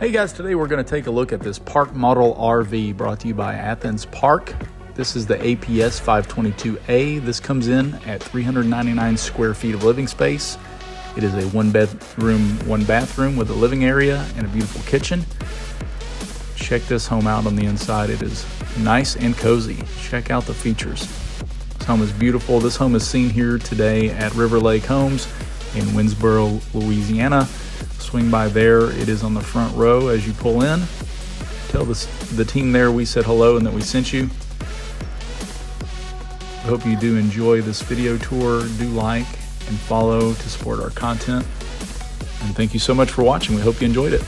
Hey guys, today we're going to take a look at this Park Model RV brought to you by Athens Park. This is the APS 522A. This comes in at 399 square feet of living space. It is a one bedroom, one bathroom with a living area and a beautiful kitchen. Check this home out on the inside. It is nice and cozy. Check out the features. This home is beautiful. This home is seen here today at River Lake Homes in Winnsboro, Louisiana. Swing by there. It is on the front row as you pull in. Tell the, the team there we said hello and that we sent you. I hope you do enjoy this video tour. Do like and follow to support our content. And thank you so much for watching. We hope you enjoyed it.